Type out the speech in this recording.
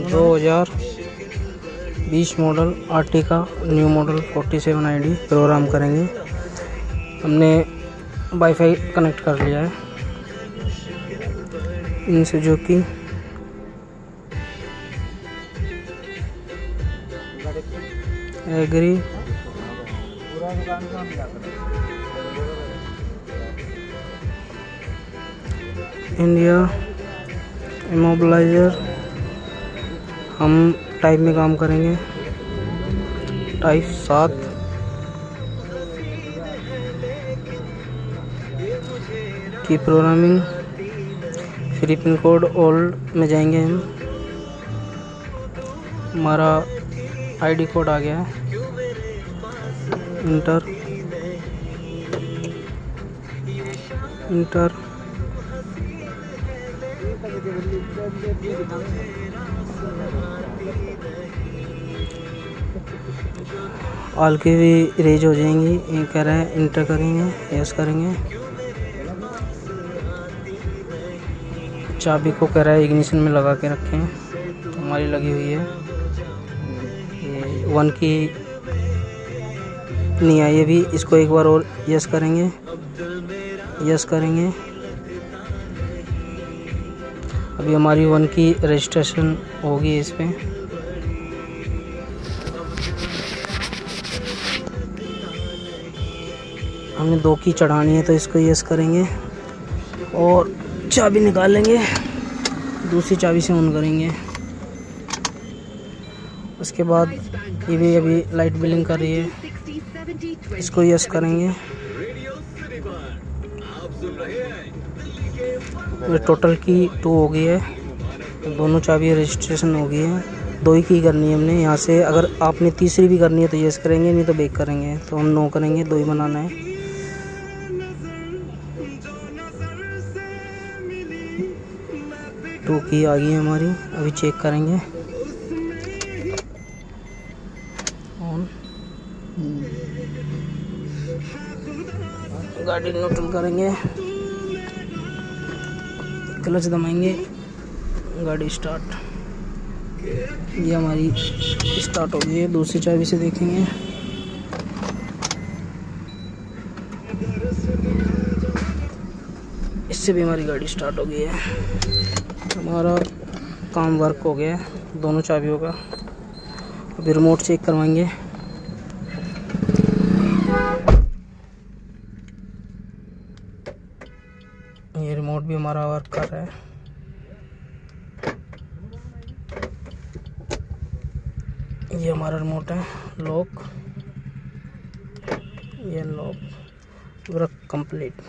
दो हज़ार बीस model Ertiga new model forty seven आई प्रोग्राम करेंगे। हमने वाईफाई कनेक्ट कर लिया है। इनसे जो कि एग्री इंडिया इमोबलाइजर हम टाइप में काम करेंगे। टाइप सात। की programming. Free pin code old में जाएँगे हम। हमारा आईडी कोड आ गया है। इंटर। इंटर। ऑल की भी रेज हो जाएँगी। ये कह रहा है इंटर करेंगे यस करेंगे। चाबी को कह रहा है इग्निशन में लगा के रखें। हमारी लगी हुई है। ये वन की नहीं आई अभी। इसको एक बार और यस करेंगे। यस करेंगे। अभी हमारी वन की रजिस्ट्रेशन होगी इस पर हमें दो की चढ़ानी है तो इसको यस करेंगे और चाबी निकालेंगे दूसरी चाबी से ऑन करेंगे। उसके बाद ये भी अभी लाइट बिलिंग कर रही है। इसको यस करेंगे। टोटल की टू हो गई है। दोनों चाबी रजिस्ट्रेशन हो गई है। दो ही की करनी है हमने। यहाँ से अगर आपने तीसरी भी करनी है तो यस करेंगे, नहीं तो बेक करेंगे। तो हम नो करेंगे, दो ही बनाना है। टू की आ गई है हमारी। अभी चेक करेंगे। गाड़ी न्यूट्रल करेंगे। क्लच दबाएँगे। गाड़ी स्टार्ट ये हमारी स्टार्ट हो गई है दूसरी चाबी से देखेंगे। इससे भी हमारी गाड़ी स्टार्ट हो गई है। हमारा काम वर्क हो गया है दोनों चाबियों का अभी रिमोट चेक करवाएँगे। ये रिमोट भी हमारा वर्क कर रहा है। ये हमारा रिमोट है लॉक ये लॉक वर्क कंप्लीट